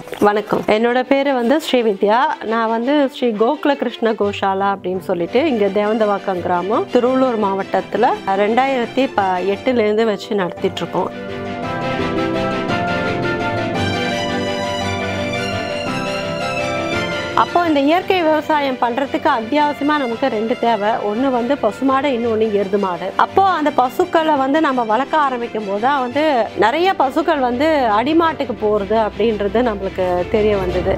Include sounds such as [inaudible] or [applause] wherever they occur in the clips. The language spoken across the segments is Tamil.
வணக்கம். என்னோட பேர் வந்து ஸ்ரீவித்யா. நான் வந்து ஸ்ரீ கோகுல கிருஷ்ண கோஷாலா அப்படின்னு சொல்லிட்டு இங்கே தேவந்தவாக்கம் கிராமம் திருவள்ளூர் மாவட்டத்தில் ரெண்டாயிரத்தி ப எட்டுலேருந்து வச்சு நடத்திட்டு அப்போ இந்த இயற்கை விவசாயம் பண்றதுக்கு அத்தியாவசியமா நமக்கு ரெண்டு தேவை. ஒன்று வந்து பசுமாடு இன்னொன்று எருது மாடு. அப்போ அந்த பசுக்களை வந்து நம்ம வளர்க்க ஆரம்பிக்கும் போது தான் வந்து நிறைய பசுக்கள் வந்து அடிமாட்டுக்கு போகிறது அப்படின்றது நம்மளுக்கு தெரிய வந்தது.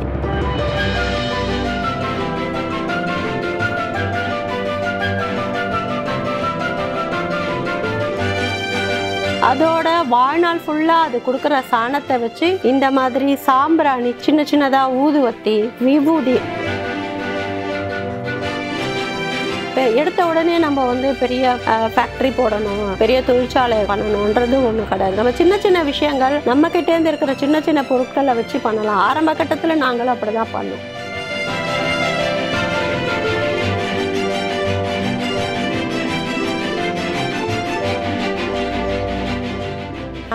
அதோட வாழ்நாள் ஃபுல்லாக அது கொடுக்குற சாணத்தை வச்சு இந்த மாதிரி சாம்பிராணி சின்ன சின்னதாக ஊதுவத்தி விபூதி எடுத்த உடனே நம்ம வந்து பெரிய ஃபேக்ட்ரி போடணும் பெரிய தொழிற்சாலை பண்ணணுன்றது ஒன்றும் கிடையாது. நம்ம சின்ன சின்ன விஷயங்கள் நம்ம கிட்டேருந்து இருக்கிற சின்ன சின்ன பொருட்களை வச்சு பண்ணலாம். ஆரம்ப கட்டத்தில் நாங்களும் அப்படி தான் பண்ணோம்.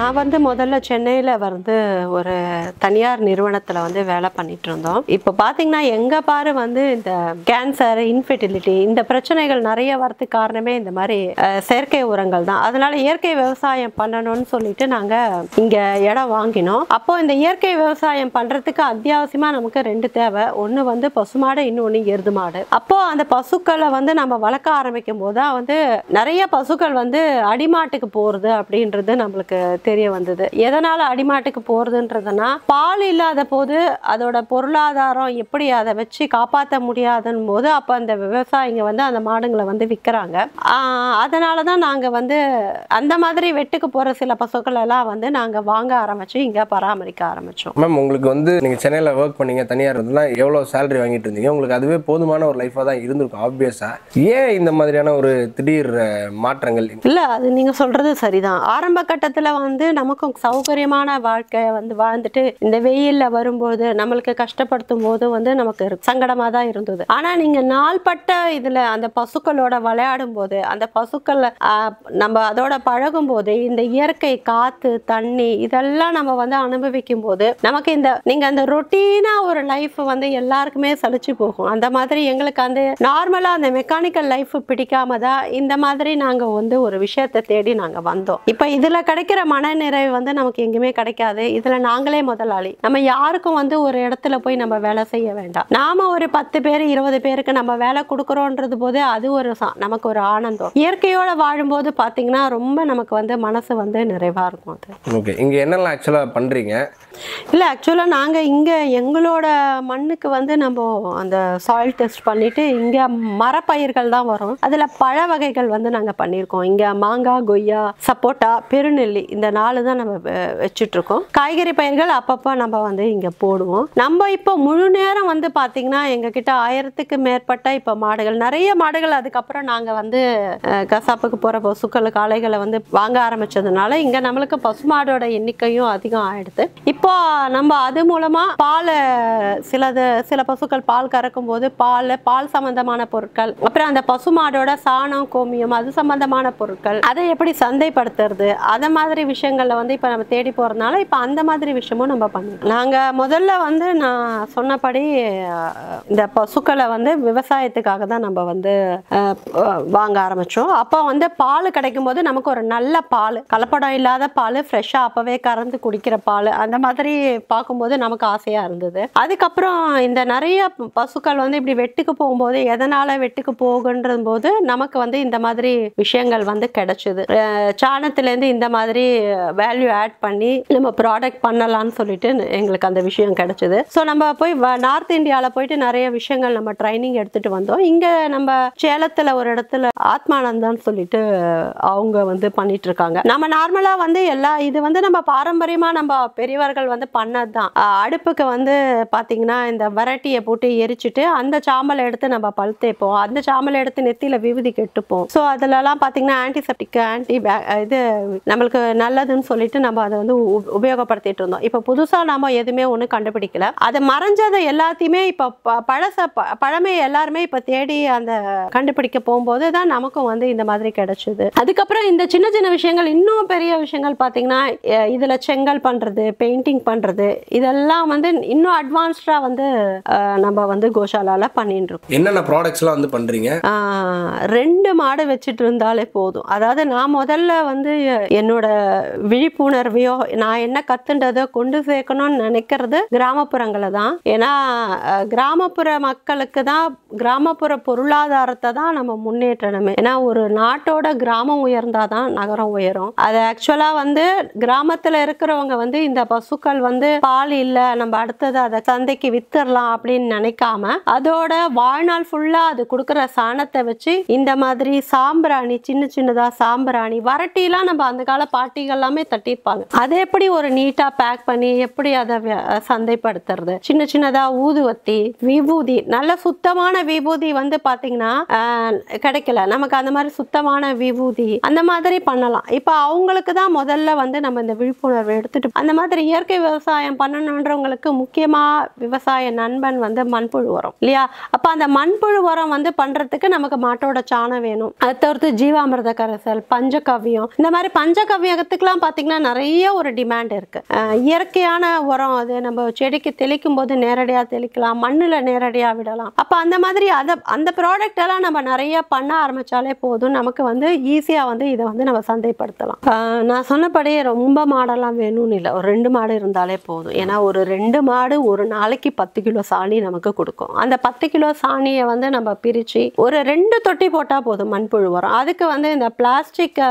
நான் வந்து முதல்ல சென்னையில் வந்து ஒரு தனியார் நிறுவனத்தில் வந்து வேலை பண்ணிட்டு இருந்தோம். இப்போ பார்த்தீங்கன்னா எங்கே பாரு வந்து இந்த கேன்சர் இன்ஃபெர்டிலிட்டி இந்த பிரச்சனைகள் நிறைய வரத்துக்கு காரணமே இந்த மாதிரி செயற்கை உரங்கள் தான். அதனால இயற்கை விவசாயம் பண்ணணும்னு சொல்லிட்டு நாங்கள் இங்கே இடம் வாங்கினோம். அப்போ இந்த இயற்கை விவசாயம் பண்ணுறதுக்கு அத்தியாவசியமாக நமக்கு ரெண்டு தேவை. ஒன்று வந்து பசுமாடு இன்னொன்று எருது மாடு. அப்போ அந்த பசுக்களை வந்து நம்ம வளர்க்க ஆரம்பிக்கும் போது தான் வந்து நிறைய பசுக்கள் வந்து அடிமாட்டுக்கு போகிறது அப்படின்றது நம்மளுக்கு தெரியும் தெரிய வந்தது. எதனால அடிமாட்டுக்கு போறதுன்றதுன்னா பால் இல்லாத போது அதோட பொருளாதாரம் எப்படி அதை வச்சு காப்பாற்ற முடியாதுன்னு போது அப்போ அந்த விவசாயிங்க வந்து அந்த மாடுங்களை வந்து விற்கிறாங்க அதனால தான் நாங்கள் வந்து அந்த மாதிரி வெட்டுக்கு போகிற சில பசுக்கள் எல்லாம் வந்து நாங்கள் வாங்க ஆரம்பிச்சு இங்கே பராமரிக்க ஆரம்பித்தோம் மேம் உங்களுக்கு வந்து நீங்கள் சென்னையில் ஒர்க் பண்ணீங்க தனியார் இருந்ததுலாம் எவ்வளோ சேலரி வாங்கிட்டு இருந்தீங்க? உங்களுக்கு அதுவே போதுமான ஒரு லைஃபாக தான் இருந்திருக்கும் ஆப்வியஸாக ஏன் இந்த மாதிரியான ஒரு திடீர் மாற்றங்கள்? இல்லை அது நீங்கள் சொல்கிறது சரிதான். ஆரம்ப கட்டத்தில் வந்து நமக்கும் சௌகரியமான வாழ்க்கையை வந்து வாழ்ந்துட்டு இந்த வெயிலில் வரும்போது நம்மளுக்கு கஷ்டப்படுத்தும் போது வந்து நமக்கு சங்கடமாக தான் இருந்தது. ஆனால் நீங்கள் நாள்பட்ட இதில் அந்த பசுக்களோட விளையாடும் போது அந்த பசுக்களை நம்ம அதோட பழகும் போது இந்த இயற்கை காற்று தண்ணி இதெல்லாம் நம்ம வந்து அனுபவிக்கும் போது நமக்கு இந்த நீங்கள் அந்த ரொட்டீனாக ஒரு லைஃப் வந்து எல்லாருக்குமே சலிச்சு போகும். அந்த மாதிரி எங்களுக்கு அந்த நார்மலாக அந்த மெக்கானிக்கல் லைஃப் பிடிக்காம தான் இந்த மாதிரி நாங்கள் வந்து ஒரு விஷயத்தை தேடி நாங்கள் வந்தோம். இப்போ இதில் கிடைக்கிற மனநிறைவு வந்து நமக்கு எங்கேயுமே கிடைக்காது. இதில் நாங்களே முதலாளி. நம்ம யாருக்கும் வந்து ஒரு இடத்துல போய் நம்ம வேலை செய்ய வேண்டாம். நாம ஒரு பத்து பேர் இருபது பேருக்கு நம்ம வேலை கொடுக்குறோன்றது போது அது ஒரு நமக்கு ஒரு ஆனந்தம். இயற்கையோட வாழும்போது பார்த்தீங்கன்னா ரொம்ப நமக்கு வந்து மனசு வந்து நிறைவாக இருக்கும் அது. ஓகே. இங்கே என்னெல்லாம் ஆக்சுவலாக பண்ணுறீங்க இல்லை ஆக்சுவலாக நாங்கள் இங்கே எங்களோட மண்ணுக்கு வந்து நம்ம அந்த சாயில் டெஸ்ட் பண்ணிவிட்டு இங்கே மரப்பயிர்கள் தான் வரும். அதில் பழ வகைகள் வந்து நாங்கள் பண்ணியிருக்கோம். இங்கே மாங்காய் கொய்யா சப்போட்டா பெருநெல்லி இந்த நாலு தான் நம்ம வச்சுட்ருக்கோம். காய்கறி பயிர்கள் அப்பப்போ நம்ம வந்து இங்கே போடுவோம். நம்ம இப்போ முழு நேரம் வந்து பார்த்திங்கன்னா எங்ககிட்ட ஆயிரத்துக்கு மேற்பட்ட இப்போ மாடுகள் நிறைய மாடுகள் அதுக்கப்புறம் நாங்கள் வந்து கசாப்புக்கு போகிற பசுக்கள் காளைகளை வந்து வாங்க ஆரம்பித்ததுனால இங்கே நம்மளுக்கு பசுமாடோட எண்ணிக்கையும் அதிகம் ஆயிடுது. இப்போ நம்ம அது மூலமா பால் சிலது சில பசுக்கள் பால் கறக்கும் போது பால் பால் சம்பந்தமான பொருட்கள் அப்புறம் அந்த பசுமாடோட சாணம் கோமியம் அது சம்பந்தமான பொருட்கள் அதை எப்படி சந்தைப்படுத்துறது அதை மாதிரி விஷயங்கள்ல வந்து இப்போ நம்ம தேடி போறதுனால இப்போ அந்த மாதிரி விஷயமும் நம்ம பண்ணுவோம் நாங்க முதல்ல வந்து நான் சொன்னபடி இந்த பசுக்களை வந்து விவசாயத்துக்காக தான் நம்ம வந்து வாங்க ஆரம்பிச்சோம். அப்போ வந்து பால் கிடைக்கும் போது நமக்கு ஒரு நல்ல பால் கலப்படம் இல்லாத பால் ஃப்ரெஷ்ஷாக அப்போவே கறந்து குடிக்கிற பால் அந்த மாதிரி பார்க்கும்போது நமக்கு ஆசையாக இருந்தது. அதுக்கப்புறம் இந்த நிறைய பசுக்கள் வந்து இப்படி வெட்டுக்கு போகும்போது எதனால் வெட்டுக்கு போகுன்ற போது நமக்கு வந்து இந்த மாதிரி விஷயங்கள் வந்து கிடைச்சிது. சாணத்துலேருந்து இந்த மாதிரி வேல்யூ ஆட் பண்ணி நம்ம ப்ராடக்ட் பண்ணலாம்னு சொல்லிட்டு எங்களுக்கு அந்த விஷயம் கிடைச்சிது. ஸோ நம்ம போய் நார்த் இந்தியாவில் போயிட்டு நிறைய விஷயங்கள் நம்ம ட்ரைனிங் எடுத்துகிட்டு வந்தோம். இங்கே நம்ம சேலத்தில் ஒரு இடத்துல ஆத்மானந்தான்னு சொல்லிட்டு அவங்க வந்து பண்ணிட்டு இருக்காங்க. நம்ம நார்மலாக வந்து எல்லா இது வந்து நம்ம பாரம்பரியமாக நம்ம பெரியவர்கள் வந்து பண்ணது தான் அடுப்புக்கு வந்து பார்த்தீங்கன்னா இந்த வெரைட்டியை போட்டு எரிச்சிட்டு அந்த சாம்பலை எடுத்து நம்ம பல் தேய்ப்போம் அந்த சாம்பலை எடுத்து நெத்தியில் விபூதி கெட்டுப்போம். ஸோ அதிலலாம் பார்த்தீங்கன்னா ஆன்டிசெப்டிக் ஆன்டி இது நம்மளுக்கு நல்லதுன்னு சொல்லிட்டு நம்ம அதை வந்து உ- உபயோகப்படுத்திட்டு இருந்தோம். இப்போ புதுசாக நாம் எதுவுமே ஒன்றும் கண்டுபிடிக்கல. அது மறைஞ்சதை எல்லாத்தையுமே இப்போ ப- பழச ப- பழமை எல்லாருமே இப்போ தேடி அந்த கண்டுபிடிக்க போகும்போது தான் நமக்கும் வந்து இந்த மாதிரி கிடைச்சது. அதுக்கப்புறம் இந்த சின்ன சின்ன விஷயங்கள் இன்னும் பெரிய விஷயங்கள் பார்த்தீங்கன்னா இதில் செங்கல் பண்ணுறது பெயிண்டிங் பேக்கிங் பண்ணுறது இதெல்லாம் வந்து இன்னும் அட்வான்ஸ்டாக வந்து நம்ம வந்து கோஷாலால பண்ணிட்டு இருக்கோம் என்னென்ன ப்ராடக்ட்ஸ்லாம் வந்து பண்றீங்க? ஆஹ் ரெண்டு மாடு வச்சுட்டு இருந்தாலே போதும். அதாவது நான் முதல்ல வந்து என்னோட விழிப்புணர்வையோ நான் என்ன கத்துண்டதோ கொண்டு சேர்க்கணும்னு நினைக்கிறது கிராமப்புறங்களை தான். ஏன்னா கிராமப்புற மக்களுக்கு தான் கிராமப்புற பொருளாதாரத்தை தான் நம்ம முன்னேற்றணுமே. ஏன்னா ஒரு நாட்டோட கிராமம் உயர்ந்தாதான் நகரம் உயரும். அது ஆக்சுவலாக வந்து கிராமத்தில் இருக்கிறவங்க வந்து இந்த பசுக்கள் வந்து பால் இல்லை நம்ம அடுத்தது அதை சந்தைக்கு வித்துடலாம் அப்படின்னு நினைக்காம அதோட வாழ்நாள் ஃபுல்லா அது கொடுக்குற சாணத்தை வச்சு இந்த மாதிரி சாம்பிராணி சின்ன சின்னதா சாம்பிராணி வரட்டிலாம் நம்ம அந்த கால பாட்டிகள் எல்லாமே தட்டியிருப்பாங்க. அதை எப்படி ஒரு நீட்டா பேக் பண்ணி எப்படி அதை சந்தைப்படுத்துறது? சின்ன சின்னதா ஊதுவத்தி விபூதி நல்ல சுத்தமான விபூதி வந்து பாத்தீங்கன்னா ஆஹ், கிடைக்கல. நமக்கு அந்த மாதிரி சுத்தமான விபூதி அந்த மாதிரி பண்ணலாம். இப்போ அவங்களுக்கு தான் முதல்ல வந்து நம்ம இந்த விழிப்புணர்வு எடுத்துட்டு அந்த மாதிரி இயற்கை விவசாயம் பண்ணணுன்றவங்களுக்கு முக்கியமா விவசாய நண்பன் வந்து மண்புழு உரம் இல்லையா? அப்ப அந்த மண்புழு உரம் வந்து பண்றதுக்கு நமக்கு மாட்டோட சாணம் வேணும். அதை தவிர்த்து ஜீவாமிர்த கரைசல் பஞ்சகவ்யம் இந்த மாதிரி பஞ்சகவ்யத்துக்குலாம் பார்த்தீங்கன்னா நிறைய ஒரு டிமாண்ட் இருக்கு. இயற்கையான உரம் அது நம்ம செடிக்கு தெளிக்கும் போது நேரடியாக தெளிக்கலாம் மண்ணுல நேரடியாக விடலாம். அப்போ அந்த மாதிரி அதை அந்த ப்ராடக்ட் எல்லாம் நம்ம நிறைய பண்ண ஆரம்பிச்சாலே போதும். நமக்கு வந்து ஈஸியாக வந்து இதை வந்து நம்ம சந்தைப்படுத்தலாம். நான் சொன்னபடியே ரொம்ப மாடெல்லாம் வேணும்னு இல்லை. ஒரு ரெண்டு மாடு இருந்தாலே போதும். ஏன்னா ஒரு ரெண்டு மாடு ஒரு நாளைக்கு பத்து கிலோ சாணி நமக்கு கொடுக்கும். அந்த பத்து கிலோ சாணியை வந்து நம்ம பிரித்து ஒரு ரெண்டு தொட்டி போட்டால் போதும் மண்புழு உரம். அதுக்கு வந்து இந்த பிளாஸ்டிக்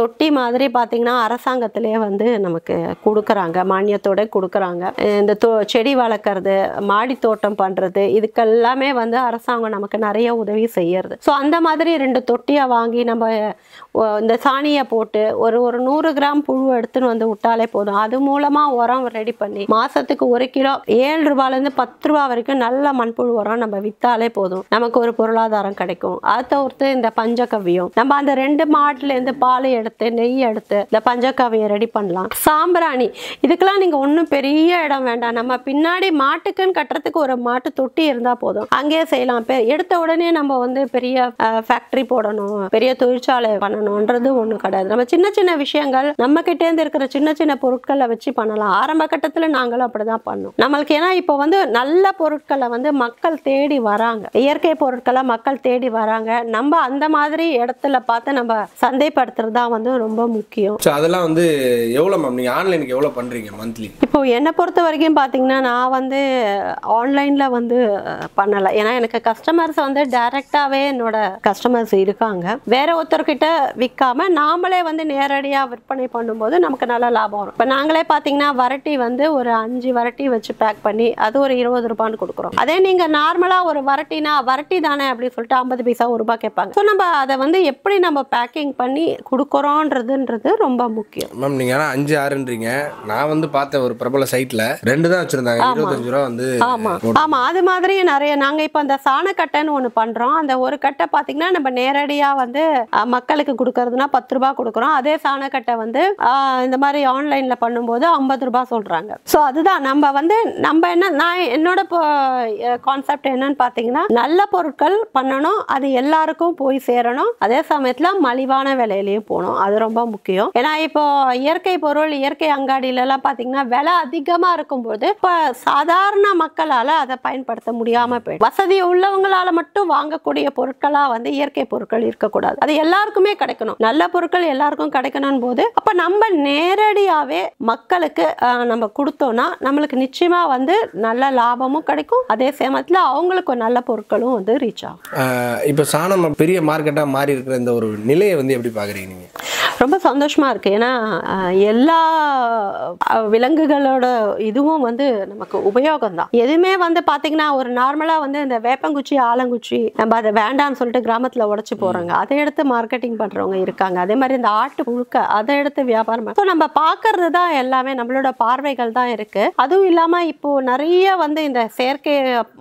தொட்டி மாதிரி பார்த்தீங்கன்னா அரசாங்கத்திலே வந்து நமக்கு கொடுக்குறாங்க. மானியத்தோட கொடுக்குறாங்க. இந்த தோ செடி வளர்க்குறது மாடி தோட்டம் பண்ணுறது இதுக்கெல்லாமே வந்து அரசாங்கம் நமக்கு நிறைய உதவி செய்யறது. ஸோ அந்த மாதிரி ரெண்டு தொட்டியை வாங்கி நம்ம இந்த சாணியை போட்டு ஒரு ஒரு நூறு கிராம் புழு எடுத்துன்னு வந்து விட்டாலே போதும். அது மூலமாக உரம் ரெடி பண்ணி. மாசத்துக்கு ஒரு கிலோ ஏழு ரூபாயிலேருந்து பத்து ரூபா வரைக்கும் நல்ல மண்புழு உரம் நம்ம வித்தாலே போதும். நமக்கு ஒரு பொருளாதாரம் கிடைக்கும். அதை தவிர்த்து இந்த பஞ்சகவியம் நம்ம அந்த ரெண்டு மாட்டுல இருந்து பால் எடுத்து நெய் எடுத்து இந்த பஞ்சகவியம் ரெடி பண்ணலாம். சாம்பிராணி. இதுக்கெல்லாம் நீங்க ஒன்றும் பெரிய இடம் வேண்டாம். நம்ம பின்னாடி மாட்டுக்குன்னு கட்டுறதுக்கு ஒரு மாட்டு தொட்டி இருந்தா போதும். அங்கேயே செய்யலாம். பெ- எடுத்த உடனே நம்ம வந்து பெரிய ஃபேக்ட்ரி போடணும். பெரிய தொழிற்சாலை பண்ணணும்ன்றது ஒன்றும் கிடையாது. நம்ம சின்ன சின்ன விஷயங்கள் நம்ம கிட்டேருந்து இருக்கிற சின்ன சின்ன பொருட்களை வச்சு பண்ணலாம். ஆரம்ப கட்டத்தில் நாங்களும் அப்படிதான் பண்ணோம். நம்மளுக்கு ஏன்னா இப்போ வந்து நல்ல பொருட்களை வந்து மக்கள் தேடி வராங்க. இயற்கை பொருட்களை மக்கள் தேடி வராங்க. நம்ம அந்த மாதிரி இடத்துல பார்த்து நம்ம சந்தைப்படுத்துறது தான் வந்து ரொம்ப முக்கியம். அதெல்லாம் வந்து எவ்வளோ மேம் நீங்கள் ஆன்லைனுக்கு எவ்வளோ பண்ணுறீங்க மந்த்லி இப்போ என்னை பொறுத்த வரைக்கும் பார்த்தீங்கன்னா நான் வந்து ஆன்லைனில் வந்து பண்ணலை. ஏன்னா எனக்கு கஸ்டமர்ஸ் வந்து டைரெக்டாகவே என்னோட கஸ்டமர்ஸ் இருக்காங்க. வேற ஒருத்தர்கிட்ட விற்காம நாமளே வந்து நேரடியாக விற்பனை பண்ணும்போது நமக்கு நல்ல லாபம் வரும். இப்போ நாங்களே பார்த்தீங்கன்னா வரட்டி வந்து ஒரு அஞ்சு வரட்டி வச்சு பேக் பண்ணி அது ஒரு இருபது ரூபான்னு கொடுக்குறோம். அதே நீங்கள் நார்மலாக ஒரு வரட்டினா வரட்டி தானே அப்படின்னு சொல்லிட்டு ஐம்பது பைசா ஒரு ரூபாய் கேட்பாங்க. ஸோ நம்ம அதை வந்து எப்படி நம்ம பேக்கிங் பண்ணி கொடுக்குறோன்றதுன்றது ரொம்ப முக்கியம். மேம் நீங்கள் ஆனால் அஞ்சு ஆறுன்றீங்க. நான் வந்து பார்த்தேன் ஒரு பிரபல சைட்டில் ரெண்டு தான் வச்சுருந்தாங்க. இருபத்தஞ்சு ரூபா வந்து ஆமா. ஆமா அது மாதிரி நிறைய நாங்க இப்ப அந்த சாணக்கட்டைன்னு ஒண்ணு பண்றோம். அந்த ஒரு கட்டை பாத்தீங்கன்னா நம்ம நேரடியா வந்து மக்களுக்கு கொடுக்கறதுனா பத்து ரூபாய் கொடுக்குறோம். அதே சாணக்கட்டை வந்து இந்த மாதிரி ஆன்லைன்ல பண்ணும்போது ஐம்பது ரூபாய் சொல்றாங்க. ஸோ அதுதான். நம்ம வந்து நம்ம என்ன நான் என்னோட கான்செப்ட் என்னன்னு பார்த்தீங்கன்னா நல்ல பொருட்கள் பண்ணணும் அது எல்லாருக்கும் போய் சேரணும். அதே சமயத்தில் மலிவான விலையிலையும் போகணும். அது ரொம்ப முக்கியம். ஏன்னா இப்போ இயற்கை பொருள் இயற்கை அங்காடியிலலாம் பார்த்தீங்கன்னா விலை அதிகமாக இருக்கும்போது இப்போ சாதாரண மக்களால் அதை பயன்படுத்த முடியாமல் போயிடும் வசதி உள்ளவங்களால் மட்டும் வாங்கக்கூடிய பொருட்களாக வந்து இயற்கை பொருட்கள் இருக்கக்கூடாது. அது எல்லாருக்குமே கிடைக்கணும். நல்ல பொருட்கள் எல்லாருக்கும் கிடைக்கணும் போது அப்போ நம்ம நேரடியாகவே மக்களுக்கு நம்ம கொடுத்தோன்னா நம்மளுக்கு நிச்சயமாக வந்து நல்ல லாபமும் கிடைக்கும். அதே சமயத்தில் அவங்களுக்கு நல்ல பொருட்களும் வந்து ரீச் ஆகும். இப்போ சாணம் பெரிய மார்க்கெட்டாக மாறி இருக்கிற இந்த ஒரு நிலையை வந்து எப்படி பார்க்குறீங்க நீங்கள் ரொம்ப சந்தோஷமா இருக்கு. ஏன்னா எல்லா விலங்குகளோட இதுவும் வந்து நமக்கு உபயோகம் தான் எதுவுமே வந்து பாத்தீங்கன்னா ஒரு நார்மலா வந்து இந்த வேப்பங்குச்சி ஆலங்குச்சி நம்ம அதை வேண்டாம்னு சொல்லிட்டு கிராமத்துல உடைச்சு போறாங்க அதை எடுத்து மார்க்கெட்டிங் பண்றவங்க இருக்காங்க. அதே மாதிரி இந்த ஆட்டு புழுக்க அதை எடுத்து வியாபாரம் ஸோ நம்ம பார்க்கறது தான் எல்லாமே நம்மளோட பார்வைகள் தான் இருக்கு. அதுவும் இல்லாம இப்போ நிறைய வந்து இந்த செயற்கை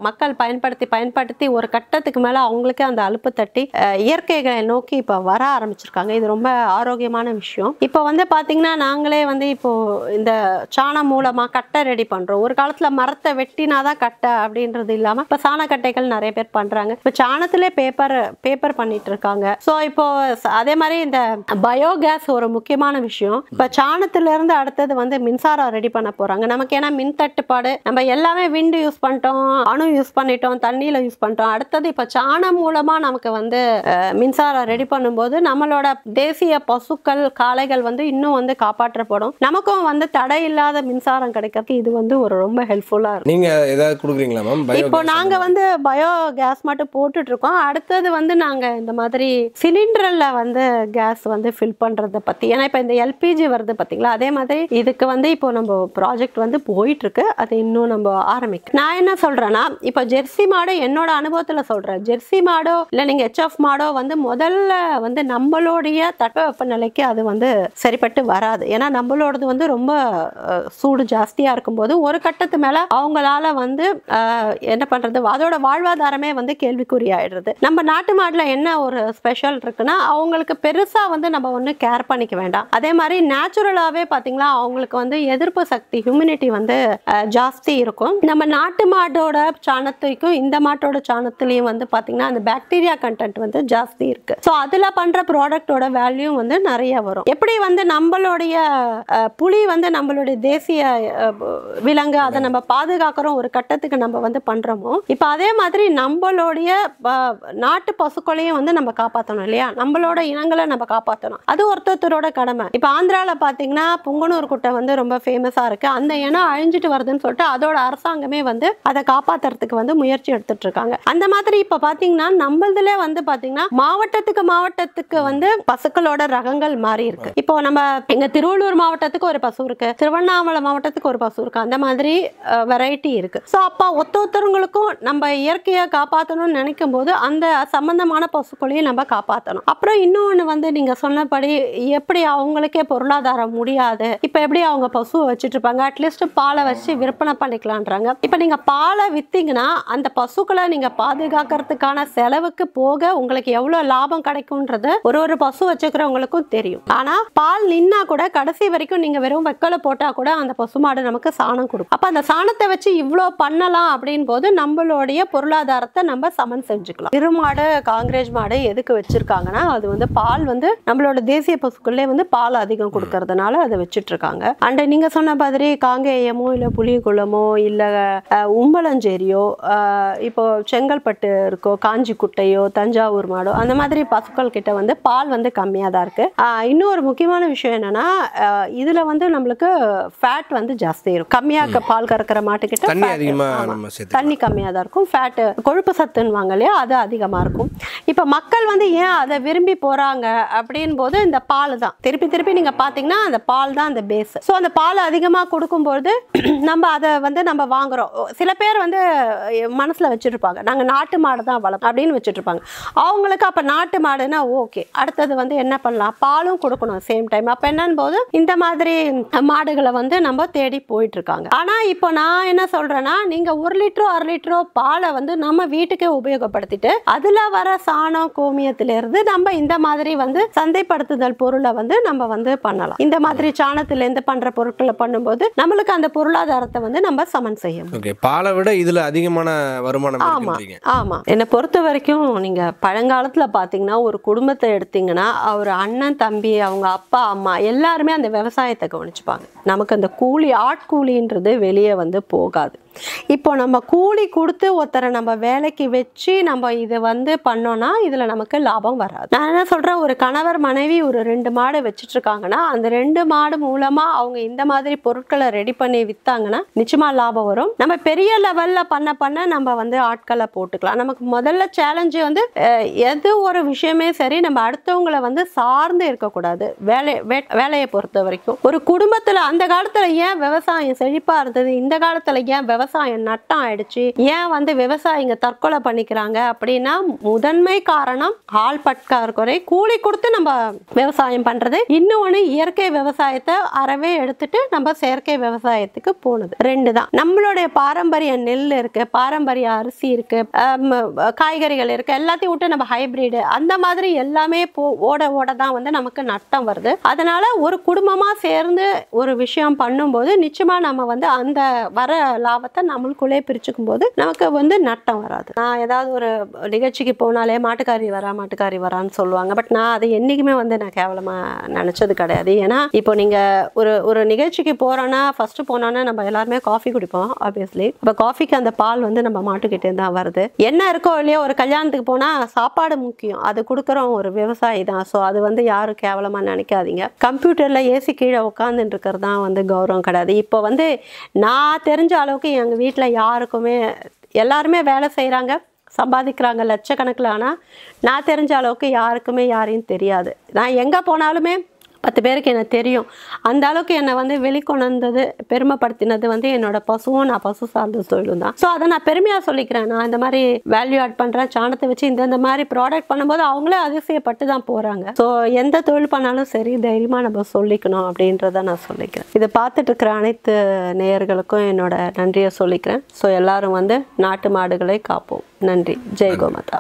மக்கள் பயன்படுத்தி பயன்படுத்தி ஒரு கட்டத்துக்கு மேல அவங்களுக்கே அந்த அலுப்பு தட்டி இயற்கைகளை நோக்கி இப்போ வர ஆரம்பிச்சிருக்காங்க. இது ரொம்ப ஆரோக்கியமான முக்கியமான விஷயம். இப்போ வந்து பார்த்தீங்கன்னா நாங்களே வந்து இப்போ இந்த சாணம் மூலமா கட்டை ரெடி பண்றோம். ஒரு காலத்துல மரத்தை வெட்டினாதான் கட்டை அப்படின்றது இல்லாம இப்ப சாணக்கட்டைகள் நிறைய பேர் பண்றாங்க. இப்போ சாணத்திலே பேப்பர் பேப்பர் பண்ணிட்டு இருக்காங்க ஸோ இப்போ அதே மாதிரி இந்த பயோகேஸ் ஒரு முக்கியமான விஷயம். இப்போ சாணத்துல இருந்து அடுத்தது வந்து மின்சாரம் ரெடி பண்ண போறாங்க. நமக்கு ஏன்னா மின் தட்டுப்பாடு. நம்ம எல்லாமே விண்டு யூஸ் பண்ணிட்டோம் அணு யூஸ் பண்ணிட்டோம் தண்ணியில யூஸ் பண்ணிட்டோம். அடுத்தது இப்போ சாணம் மூலமா நமக்கு வந்து மின்சாரம் ரெடி பண்ணும்போது நம்மளோட தேசிய பசு பசுக்கள் காளைகள் வந்து இன்னும் வந்து காப்பாற்றப்படும். நமக்கும் வந்து தடை இல்லாத மின்சாரம் கிடைக்கிறதுக்கு இது வந்து ஒரு ரொம்ப ஹெல்ப்ஃபுல்லா இருக்கும். நீங்க ஏதாவது கொடுக்குறீங்களா மேம் இப்போ நாங்க வந்து பயோ கேஸ் மட்டும் போட்டுட்டு இருக்கோம் அடுத்தது வந்து நாங்க இந்த மாதிரி சிலிண்டர்ல வந்து கேஸ் வந்து ஃபில் பண்றத பத்தி ஏன்னா இப்போ இந்த எல்பிஜி வருது பாத்தீங்களா? அதே மாதிரி இதுக்கு வந்து இப்போ நம்ம ப்ராஜெக்ட் வந்து போயிட்டு இருக்கு அது இன்னும் நம்ம ஆரம்பிக்க நான் என்ன சொல்றேன்னா இப்போ ஜெர்சி மாடு என்னோட அனுபவத்துல சொல்றேன். ஜெர்சி மாடோ இல்ல நீங்க ஹெச்எஃப் மாடோ வந்து முதல்ல வந்து நம்மளுடைய தட்பவெப்ப நாளைக்கு அது வந்து சரிப்பட்டு வராது. ஏன்னா நம்மளோடது வந்து ரொம்ப சூடு ஜாஸ்தியாக இருக்கும்போது ஒரு கட்டத்து மேலே அவங்களால வந்து என்ன பண்ணுறது அதோட வாழ்வாதாரமே வந்து கேள்விக்குறி ஆயிடுறது நம்ம நாட்டு மாடில் என்ன ஒரு ஸ்பெஷல் இருக்குன்னா அவங்களுக்கு பெருசாக வந்து நம்ம ஒன்றும் கேர் பண்ணிக்க வேண்டாம். அதே மாதிரி நேச்சுரலாகவே பார்த்தீங்களா அவங்களுக்கு வந்து எதிர்ப்பு சக்தி ஹியூமினிட்டி வந்து ஜாஸ்தி இருக்கும். நம்ம நாட்டு மாட்டோட சாணத்துக்கும் இந்த மாட்டோட சாணத்துலேயும் வந்து பார்த்தீங்கன்னா அந்த பாக்டீரியா கண்டென்ட் வந்து ஜாஸ்தி இருக்குது ஸோ அதில் பண்ணுற ப்ராடக்டோட வேல்யூ வந்து நிறைய வரும். எப்படி வந்து நம்மளுடைய புலி வந்து நம்மளுடைய தேசிய விலங்கு அதை நம்ம பாதுகாக்கிறோம் ஒரு கட்டத்துக்கு நம்ம வந்து பண்றோமோ இப்போ அதே மாதிரி நம்மளுடைய நாட்டு பசுக்களையும் வந்து நம்ம காப்பாற்றணும் இல்லையா? நம்மளோட இனங்களை நம்ம காப்பாற்றணும் அது ஒருத்தொருத்தரோட கடமை. இப்போ ஆந்திரால பாத்தீங்கன்னா புங்கனூர் குட்டை வந்து ரொம்ப ஃபேமஸா இருக்கு. அந்த இனம் அழிஞ்சிட்டு வருதுன்னு சொல்லிட்டு அதோட அரசாங்கமே வந்து அதை காப்பாத்துறதுக்கு வந்து முயற்சி எடுத்துட்டு இருக்காங்க. அந்த மாதிரி இப்ப பாத்தீங்கன்னா நம்மளதுல வந்து பாத்தீங்கன்னா மாவட்டத்துக்கு மாவட்டத்துக்கு வந்து பசுக்களோட ரகங்கள் மாறி இருக்கு. இப்போ நம்ம எங்க திருவள்ளூர் மாவட்டத்துக்கு ஒரு பசு இருக்கு. திருவண்ணாமலை மாவட்டத்துக்கு ஒரு பசு இருக்கு. அந்த மாதிரி வெரைட்டி இருக்கு. ஸோ அப்போ ஒத்த ஒருத்தவங்களுக்கும் நம்ம இயற்கையை காப்பாற்றணும்னு நினைக்கும் போது அந்த சம்பந்தமான பசுக்களையும் நம்ம காப்பாற்றணும் அப்புறம் இன்னொன்று வந்து நீங்க சொன்னபடி எப்படி அவங்களுக்கே பொருளாதாரம் முடியாது. இப்போ எப்படி அவங்க பசுவை வச்சுட்டு இருப்பாங்க? அட்லீஸ்ட் பாலை வச்சு விற்பனை பண்ணிக்கலான்றாங்க. இப்போ நீங்க பாலை வித்தீங்கன்னா அந்த பசுக்களை நீங்க பாதுகாக்கிறதுக்கான செலவுக்கு போக உங்களுக்கு எவ்வளவு லாபம் கிடைக்கும்ன்றது ஒரு ஒரு பசு வச்சுக்கிறவங்களுக்கும் தெரியும். ஆனா பால் நின்னா கூட கடைசி வரைக்கும் நீங்க வெறும் வெக்கலை போட்டா கூட அந்த பசுமாடு நமக்கு சாணம் கொடுக்கும். அப்ப அந்த சாணத்தை வச்சு இவ்வளோ பண்ணலாம் அப்படின் போது நம்மளுடைய பொருளாதாரத்தை நம்ம சமன் செஞ்சுக்கலாம். திருமாடு காங்கிரேஜ் மாடு எதுக்கு வச்சிருக்காங்கன்னா அது வந்து பால் வந்து நம்மளோட தேசிய பசுக்களே வந்து பால் அதிகம் கொடுக்கறதுனால அதை வச்சுட்டு இருக்காங்க அண்ட் நீங்க சொன்ன மாதிரி காங்கேயமோ இல்ல புலிகுளமோ இல்ல உம்பளஞ்சேரியோ இப்போ செங்கல்பட்டு இருக்கோ காஞ்சிக்குட்டையோ தஞ்சாவூர் மாடோ அந்த மாதிரி பசுக்கள் கிட்ட வந்து பால் வந்து கம்மியாக தான் இருக்கு. இன்னொரு முக்கியமான விஷயம் என்னன்னா இதுல வந்து நம்மளுக்கு ஃபேட் வந்து ஜாஸ்தி இருக்கும். கம்மியா க- பால் கறக்கிற மாட்டுக்கிட்ட தண்ணி கம்மியாக தான் இருக்கும். ஃபேட்டு கொழுப்பு சத்துன்னுவாங்க இல்லையா அது அதிகமாக இருக்கும். இப்போ மக்கள் வந்து ஏன் அதை விரும்பி போகிறாங்க அப்படின் போது இந்த பால் தான். திருப்பி திருப்பி நீங்கள் பார்த்தீங்கன்னா அந்த பால் தான் அந்த பேஸ் ஸோ அந்த பால் அதிகமாக கொடுக்கும்போது [clears throat] நம்ம அதை வந்து நம்ம வாங்குறோம். சில பேர் வந்து மனசில் வச்சுருப்பாங்க. நாங்கள் நாட்டு மாடு தான் வளர்ப்போம் அப்படின்னு வச்சுட்ருப்பாங்க அவங்களுக்கு அப்போ நாட்டு மாடுனா ஓகே அடுத்தது வந்து என்ன பண்ணலாம்? பாலும் கொடுக்கணும் சேம் டைம் அப்போ என்னன்னு போது இந்த மாதிரி மாடுகளை வந்து நம்ம தேடி போயிட்டு இருக்காங்க ஆனால் இப்போ நான் என்ன சொல்றேன்னா நீங்க ஒரு லிட்டரோ அரை லிட்டரோ பாலை வந்து நம்ம வீட்டுக்கே உபயோகப்படுத்திட்டு அதுல வர சாணம் கோமியத்துல இருந்து நம்ம இந்த மாதிரி வந்து சந்தைப்படுத்துதல் பொருளை வந்து நம்ம வந்து பண்ணலாம். இந்த மாதிரி சாணத்துல இருந்து பண்ற பொருட்களை பண்ணும்போது நம்மளுக்கு அந்த பொருளாதாரத்தை வந்து நம்ம சமன் செய்ய முடியும். பாலை விட இதுல அதிகமான வருமானம் ஆமா இருக்குன்றீங்க. ஆமா. என்னை பொறுத்த வரைக்கும் நீங்க பழங்காலத்துல பாத்தீங்கன்னா ஒரு குடும்பத்தை எடுத்தீங்கன்னா அவர் அண்ணன் தம்பி அவங்க அப்பா அம்மா எல்லாருமே அந்த விவசாயத்தை கவனிச்சுப்பாங்க. நமக்கு அந்த கூலி ஆட்கூலின்றது வெளியே வந்து போகாது. இப்போ நம்ம கூலி கொடுத்து ஒருத்தரை நம்ம வேலைக்கு வச்சு நம்ம இதை வந்து பண்ணோம்னா இதில் நமக்கு லாபம் வராது. நான் என்ன சொல்கிறேன் ஒரு கணவர் மனைவி ஒரு ரெண்டு மாடு வச்சுட்டு இருக்காங்கன்னா அந்த ரெண்டு மாடு மூலமாக அவங்க இந்த மாதிரி பொருட்களை ரெடி பண்ணி விற்றாங்கன்னா நிச்சயமாக லாபம் வரும். நம்ம பெரிய லெவலில் பண்ண பண்ண நம்ம வந்து ஆட்களை போட்டுக்கலாம். நமக்கு முதல்ல சேலஞ்சு வந்து எது ஒரு விஷயமே சரி நம்ம அடுத்தவங்களை வந்து சார்ந்து இருக்கக்கூடாது. வேலை வே- வேலையை பொறுத்த வரைக்கும். ஒரு குடும்பத்தில் அந்த காலத்தில் ஏன் விவசாயம் செழிப்பாக இருந்தது? இந்த காலத்தில் ஏன் விவசாயம் விவசாயம் நட்டம் ஆயிடுச்சு ஏன் வந்து விவசாயிங்க தற்கொலை பண்ணிக்கிறாங்க அப்படின்னா முதன்மை காரணம் ஆள் பட்கார் குறை கூலி கொடுத்து நம்ம விவசாயம் பண்றது. இன்னொன்னு இயற்கை விவசாயத்தை அறவே எடுத்துட்டு நம்ம செயற்கை விவசாயத்துக்கு போனது. ரெண்டு தான் நம்மளுடைய பாரம்பரிய நெல் இருக்கு பாரம்பரிய அரிசி இருக்கு காய்கறிகள் இருக்கு எல்லாத்தையும் விட்டு நம்ம ஹைபிரிடு அந்த மாதிரி எல்லாமே போ ஓட ஓட தான் வந்து நமக்கு நட்டம் வருது. அதனால ஒரு குடும்பமா சேர்ந்து ஒரு விஷயம் பண்ணும்போது நிச்சயமா நம்ம வந்து அந்த வர லாபத்தை நம்மளுக்குள்ளே பிரிச்சுக்கும் போது நமக்கு வந்து நட்டம் வராது. நான் ஏதாவது ஒரு நிகழ்ச்சிக்கு போனாலே மாட்டுக்காரி வரா மாட்டுக்காரி வரான்னு சொல்லுவாங்க. பட் நான் அதை என்றைக்குமே வந்து நான் கேவலமாக நினச்சது கிடையாது. ஏன்னா இப்போ நீங்கள் ஒரு ஒரு நிகழ்ச்சிக்கு போகிறோன்னா ஃபஸ்ட்டு போனோன்னா நம்ம எல்லாருமே காஃபி குடிப்போம் ஆப்வியஸ்லி இப்போ காஃபிக்கு அந்த பால் வந்து நம்ம மாட்டுக்கிட்டே தான் வருது. என்ன இருக்கோ இல்லையோ ஒரு கல்யாணத்துக்கு போனால் சாப்பாடு முக்கியம். அது கொடுக்குறோம் ஒரு விவசாயி தான். ஸோ அது வந்து யாரும் கேவலமாக நினைக்காதீங்க. கம்ப்யூட்டரில் ஏசி கீழே உட்காந்துட்டு இருக்கிறது தான் வந்து கௌரவம் கிடையாது. இப்போ வந்து நான் தெரிஞ்ச அளவுக்கு எங்கள் வீட்டில் யாருக்குமே எல்லாருமே வேலை செய்கிறாங்க சம்பாதிக்கிறாங்க லட்சக்கணக்கில். ஆனால் நான் தெரிஞ்ச அளவுக்கு யாருக்குமே யாரையும் தெரியாது. நான் எங்கே போனாலுமே பத்து பேருக்கு எனக்கு தெரியும். அந்த அளவுக்கு என்னை வந்து வெளிக்கொணர்ந்தது பெருமைப்படுத்தினது வந்து என்னோட பசுவும் நான் பசு சார்ந்த தொழிலும் தான். ஸோ அதை நான் பெருமையாக சொல்லிக்கிறேன். நான் இந்த மாதிரி வேல்யூ ஆட் பண்ணுறேன் சாணத்தை வச்சு இந்த இந்த மாதிரி ப்ராடக்ட் பண்ணும்போது அவங்களே அதிசயப்பட்டு தான் போகிறாங்க ஸோ எந்த தொழில் பண்ணாலும் சரி தைரியமாக நம்ம சொல்லிக்கணும் அப்படின்றத நான் சொல்லிக்கிறேன். இதை பார்த்துட்டு இருக்கிற அனைத்து நேயர்களுக்கும் என்னோட நன்றியை சொல்லிக்கிறேன். ஸோ எல்லாரும் வந்து நாட்டு மாடுகளை காப்போம். நன்றி. ஜெய் கோமாதா.